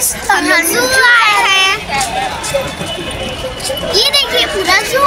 जू आए हैं ये देखिए पूरा जू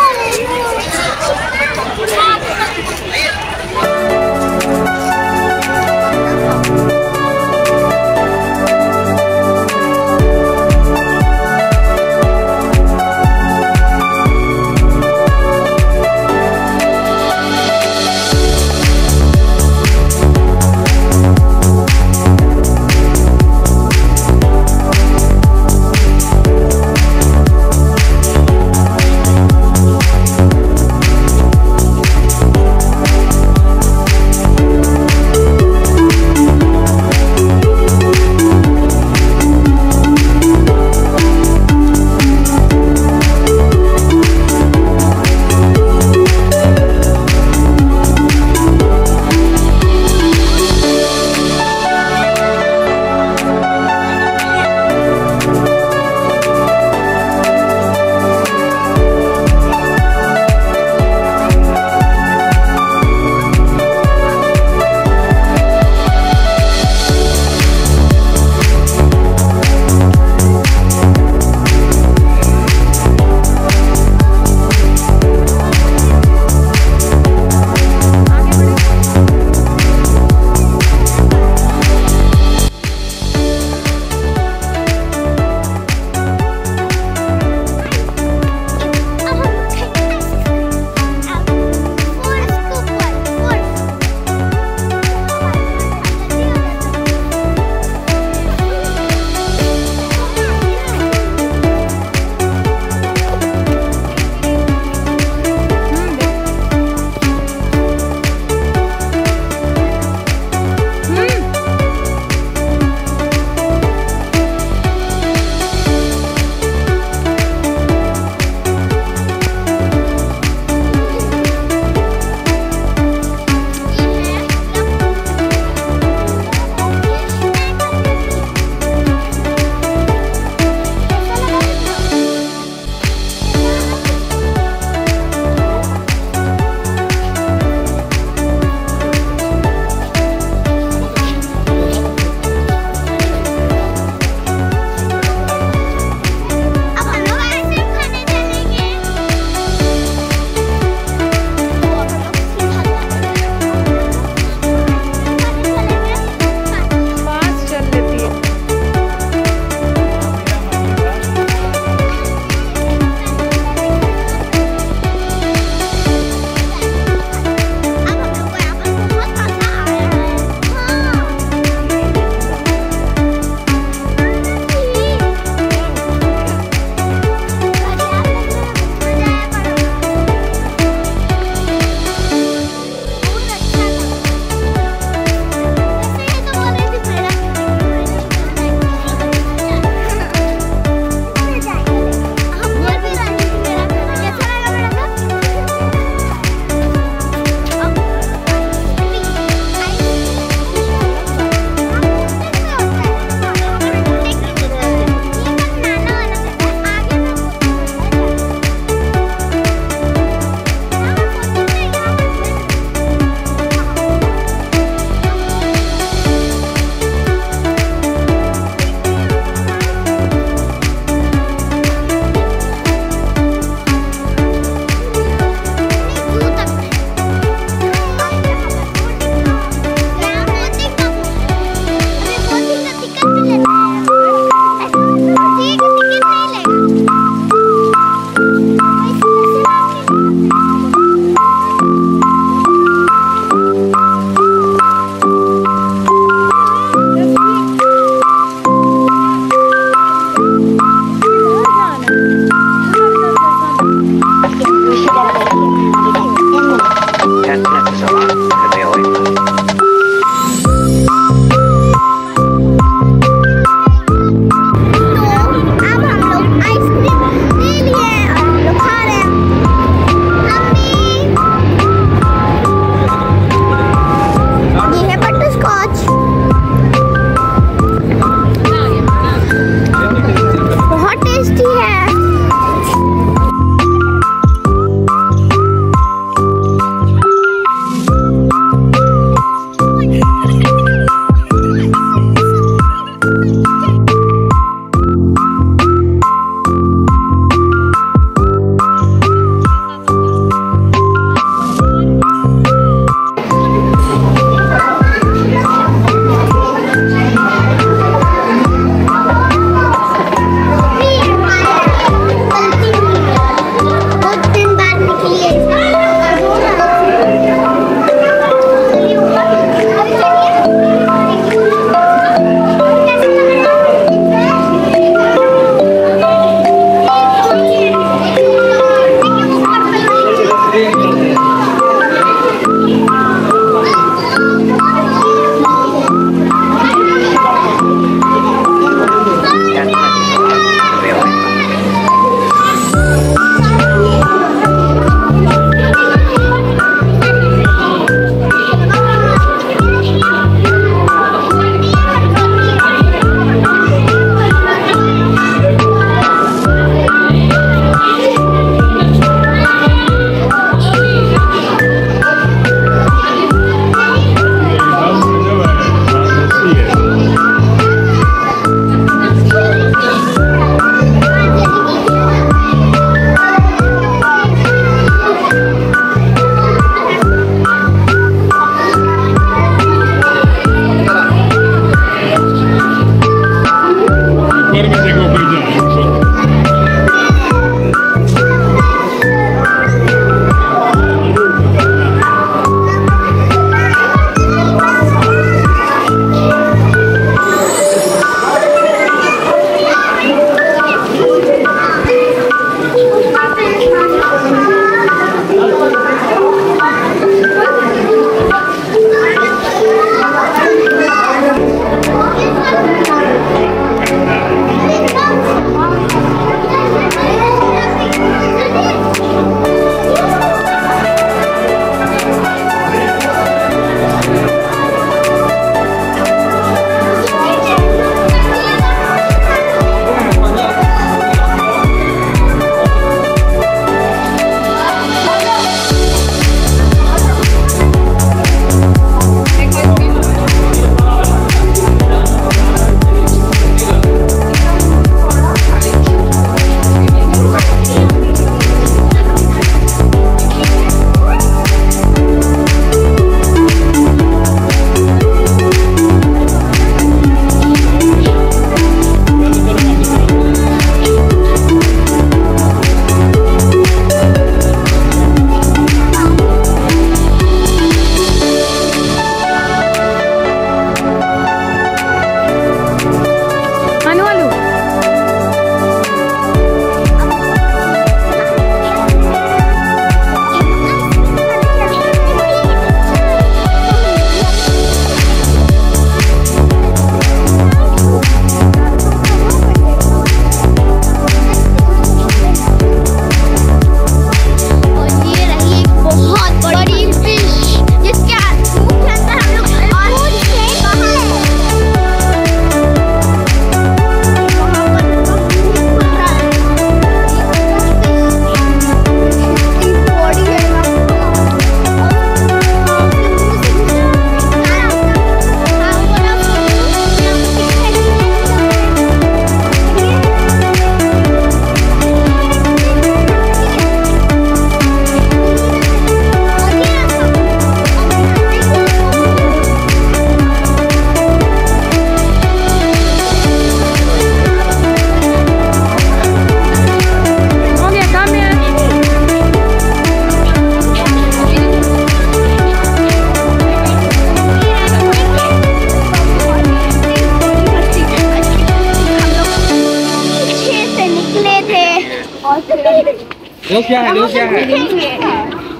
Los viajes, los viajes. Los viajes.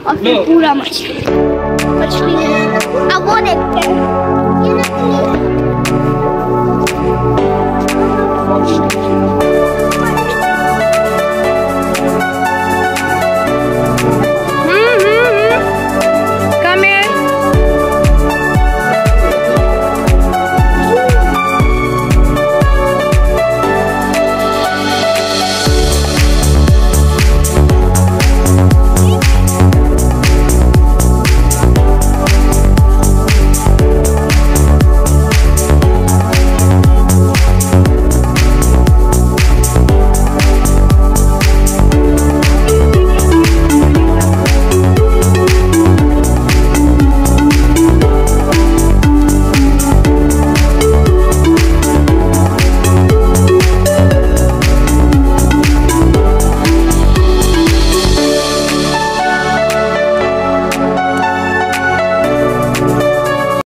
Los viajes. Los viajes.